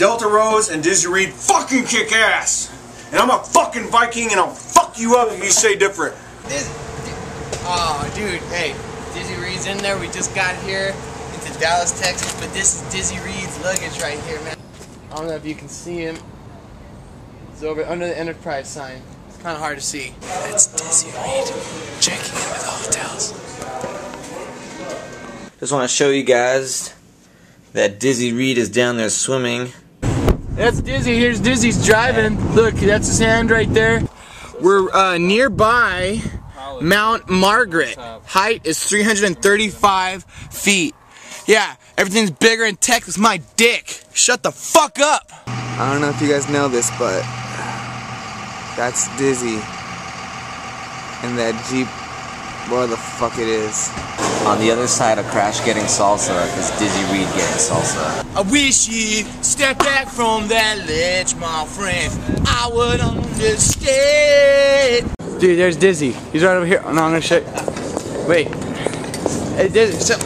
Delta Rose and Dizzy Reed fucking kick ass. And I'm a fucking Viking and I'll fuck you up if you say different. This, oh, dude, hey, Dizzy Reed's in there. We just got here into Dallas, Texas, but this is Dizzy Reed's luggage right here, man. I don't know if you can see him. He's over under the Enterprise sign. It's kind of hard to see. That's Dizzy Reed checking into the hotels. Just want to show you guys that Dizzy Reed is down there swimming. That's Dizzy. Here's Dizzy's driving. Look, that's his hand right there. We're uh, nearby Mount Margaret. Height is 335 feet. Yeah, everything's bigger in Texas. My dick. Shut the fuck up. I don't know if you guys know this, but that's Dizzy in that Jeep, where the fuck it is. On the other side of Crash getting salsa is Dizzy Reed getting salsa. I wish you'd step back from that ledge, my friend. I would understand. Dude, there's Dizzy. He's right over here. No, I'm gonna show you. Wait. Hey, Dizzy. So